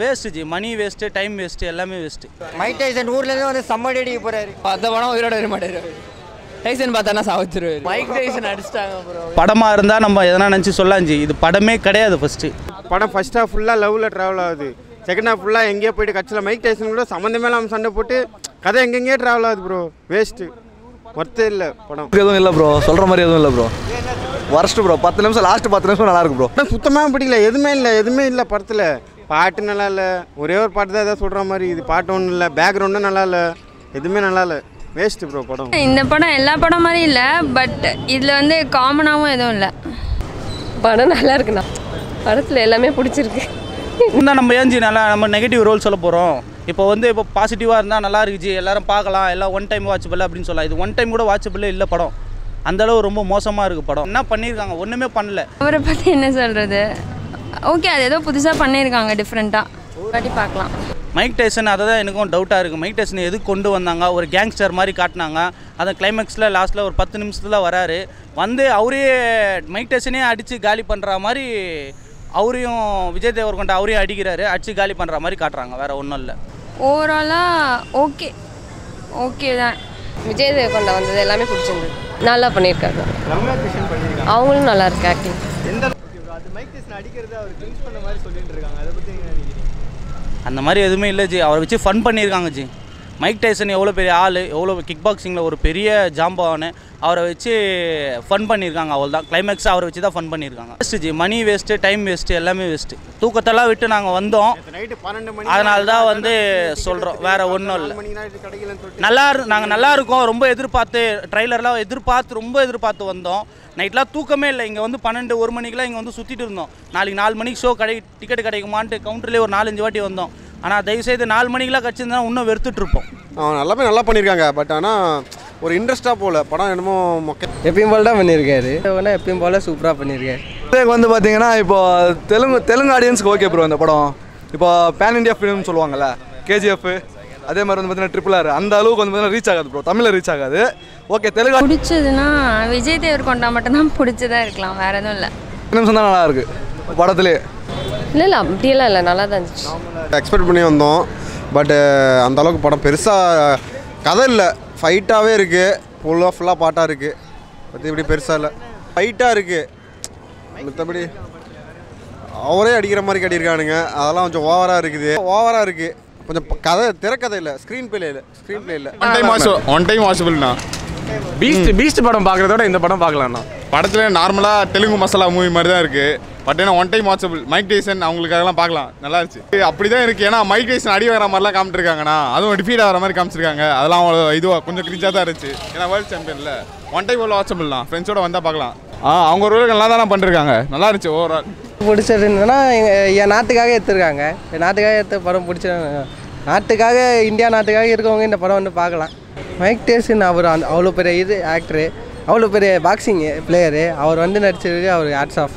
Waste ji money waste time waste எல்லாமே waste Mike Tyson ஊர்லேருந்து வந்து செம்மடி அடிக்க போறாரு. அந்த படம் உயிரோட வர மாட்டாரு. டைசன் பார்த்தானா சாவச்சிருவாரு. மைக் டைசன் அடிச்சிட்டாங்க ப்ரோ படமாக இருந்தால் நம்ம எதனா நினச்சி சொல்லலாம் ஜி. இது படமே கிடையாது ஃபஸ்ட்டு படம் ஃபர்ஸ்ட் ஹாஃப் ஃபுல்லாக லவ்வில் ட்ராவல் ஆகுது. செகண்ட் ஹாஃப் ஃபுல்லாக எங்கேயோ போயிட்டு கட்சியில் மைக் டைசன் கூட சம்மந்தமே இல்லாமல் சண்டை போட்டு கதை எங்கெங்கேயோ ட்ராவல் ஆகுது ப்ரோ வேஸ்ட்டு ஒர்த்தே இல்லை படம். எதுவும் இல்லை ப்ரோ சொல்கிற மாதிரி எதுவும் இல்லை ப்ரோ வரஸ்ட்டு ப்ரோ பத்து நிமிஷம் லாஸ்ட் பத்து நிமிஷம் நல்லா இருக்கு ப்ரோ சுத்தமாக பிடிக்கல. எதுவுமே இல்லை. எதுவுமே இல்லை படத்தில். பாட்டு நல்லா இல்லை ஒரே ஒரு பாட்டு தான் ஏதாவது சொல்கிற மாதிரி. இது பாட்டு ஒன்றும் இல்லை. பேக்ரவுண்டும் நல்லா இல்லை எதுவுமே நல்லா இல்லை வேஸ்ட்டு ப்ரோ படம். இந்த படம் எல்லா படம் மாதிரி இல்லை. பட் இதில் வந்து காமனாகவும் எதுவும் இல்லை. படம் நல்லா இருக்குண்ணா. படத்தில் எல்லாமே பிடிச்சிருக்கு. இருந்தால் நம்ம ஜி நல்லா நம்ம நெகட்டிவ் ரோல் சொல்ல போகிறோம் இப்போ வந்து இப்போ பாசிட்டிவாக இருந்தால் நல்லா இருக்கு ஜி. எல்லாரும் பார்க்கலாம். எல்லாம் ஒன் டைம் வாட்சபிள் அப்படின்னு சொல்லலாம். இது ஒன் டைம் கூட வாட்சபிளே இல்லை படம். அந்த அளவு ரொம்ப மோசமாக இருக்குது படம். என்ன பண்ணியிருக்காங்க ஒன்றுமே பண்ணல. அவரை பற்றி என்ன சொல்கிறது ஓகே அது ஏதோ புதுசாக பண்ணியிருக்காங்க டிஃப்ரெண்ட்டாக வாட்டி பார்க்கலாம். மைக் டைசன் அதை தான் எனக்கும் டவுட்டாக இருக்குது மைக் டைசன் எதுக்கு கொண்டு வந்தாங்க? ஒரு கேங்ஸ்டர் மாதிரி காட்டினாங்க. அந்த கிளைமேக்ஸில் லாஸ்ட்டில் ஒரு பத்து நிமிஷத்தில் வராரு. வந்து அவரே மைக் டைசனே அடித்து காலி பண்ணுற மாதிரி அவரையும் விஜய் தேவர்கொண்ட அவரையும் அடிக்கிறாரு. அடித்து காலி பண்ணுற மாதிரி காட்டுறாங்க. வேறு ஒன்றும் இல்லை. ஓவராலாக ஓகே ஓகே தான். விஜய் தேவகொண்டா வந்தது எல்லாமே பிடிச்சிருந்தது. நல்லா பண்ணியிருக்காரு. அவங்களும் நல்லா இருக்கு ஆக்டிங் அந்த மாதிரி எதுவுமே இல்லை ஜி. அவரை வச்சு ஃபன் பண்ணியிருக்காங்க ஜி. மைக் டைசன் எவ்வளோ பெரிய ஆள் எவ்வளோ கிக் பாக்ஸிங்கில் ஒரு பெரிய ஜாம்பானு அவரை வச்சு ஃபன் பண்ணியிருக்காங்க அவள் தான் கிளைமேக்ஸ் அவரை வச்சு தான் ஃபன் பண்ணியிருக்காங்க. Waste ji money waste time waste எல்லாமே வேஸ்ட்டு தூக்கத்தெல்லாம் விட்டு நாங்கள் வந்தோம். அதனால தான் வந்து சொல்கிறோம் வேறு ஒன்றும் இல்லை. நல்லா நாங்கள் நல்லா இருக்கோம் ரொம்ப எதிர்பார்த்து ட்ரைலர்லாம் எதிர்பார்த்து ரொம்ப எதிர்பார்த்து வந்தோம். நைட்லாம் தூக்கமே இல்லை. இங்கே வந்து பன்னெண்டு ஒரு மணிக்கெலாம் இங்கே வந்து சுற்றிட்டு இருந்தோம். நாளைக்கு நாலு மணிக்கு ஷோ கடை டிக்கெட் கிடைக்குமான்ட்டு கவுண்டர்லேயே ஒரு நாலஞ்சு வாட்டி வந்தோம். ஆனால் தயவுசெய்து நாலு மணிக்கெலாம் கிடச்சிருந்தா இன்னும் வெறுத்துட்டு இருப்போம் அவன் எல்லாமே நல்லா பண்ணியிருக்காங்க. பட் ஆனால் ஒரு இன்ட்ரெஸ்ட்டாக போகல. படம் என்னமோ மொக்க எப்பயும் போல தான் பண்ணியிருக்காரு. தேவகொண்டா எப்பயும் போல சூப்பராக பண்ணியிருக்காரு. வந்து பார்த்தீங்கன்னா இப்போ தெலுங்கு தெலுங்கு ஆடியன்ஸ்க்கு ஓகே ப்ரோ இந்த படம். இப்போ பேன் இண்டியா ஃபிலிம் சொல்லுவாங்கல்ல கேஜிஎஃப் அதே மாதிரி வந்து பார்த்தீங்கன்னா ட்ரிபிள் ஆர் அந்த அளவுக்கு வந்து பார்த்தீங்கன்னா ரீச் ஆகாது ப்ரோ தமிழில் ரீச் ஆகாது. ஓகே தெலுங்கு பிடிச்சதுன்னா விஜய் தேவர்கொண்டா மட்டும்தான் பிடிச்சதா இருக்கலாம். வேறு எதுவும் இல்லை. நிமிஷம் தான் நல்லா இருக்கு. படத்துலேயே இல்லை இல்லை அப்படியெல்லாம் இல்லை. நல்லா தான் இருந்துச்சு எக்ஸ்பெக்ட் பண்ணி வந்தோம். பட்டு அந்த அளவுக்கு படம் பெருசாக கதை இல்லை. ஃபைட்டாகவே இருக்குது ஃபுல்லாக ஃபுல்லாக பாட்டாக இருக்குது பற்றி இப்படி பெருசாக இல்லை. ஃபைட்டாக இருக்குது மற்றபடி அவரே அடிக்கிற மாதிரி கட்டியிருக்கானுங்க. அதெல்லாம் கொஞ்சம் ஓவராக இருக்குது. ஓவராக இருக்குது கொஞ்சம் கதை திரைக்கதை இல்லை. ஸ்க்ரீன் பிளே இல்லை. ஸ்க்ரீன் பிளே இல்லை. One time watch one time வாட்சபிள்ண்ணா Beast Beast படம் பார்க்குறதோட இந்த படம் பார்க்கலாம்ண்ணா. படத்தில் நார்மலாக தெலுங்கு மசாலா மூவி மாதிரி தான் இருக்குது பட் ஏன்னா one time watchable Mike Tyson அவங்களுக்காகலாம் பார்க்கலாம். நல்லா இருந்துச்சு. அப்படி தான் இருக்குது ஏன்னா மைக் டைசன் அடி வர மாதிரிலாம் காமிச்சிருக்காங்கண்ணா. அதுவும் டிஃபீட் ஆகிற மாதிரி காமிச்சிருக்காங்க. அதெல்லாம் அவ்வளோ இதுவாக கொஞ்சம் கிரிஞ்சாக தான் இருந்துச்சு. ஏன்னா வேர்ல்டு சாம்பியனில் ஒன் டைம் உள்ள தான் ஃப்ரெண்ட்ஸோட வந்தால் பார்க்கலாம். ஆ அவங்க ஒரு நல்லா தானே பண்ணிருக்காங்க. நல்லா இருந்துச்சு ஓவரால் பிடிச்சது என்னன்னா என் நாட்டுக்காக எடுத்திருக்காங்க. என் நாட்டுக்காக எடுத்த படம் பிடிச்ச நாட்டுக்காக இந்தியா நாட்டுக்காக இருக்கவங்க இந்த படம் வந்து பார்க்கலாம். மைக் டேசன் அவர் அந்த அவ்வளோ பெரிய இது ஆக்டரு அவ்வளோ பெரிய பாக்ஸிங் பிளேயரு அவர் வந்து நடிச்சிருக்கு அவர் ஹேட்ஸ் ஆஃப்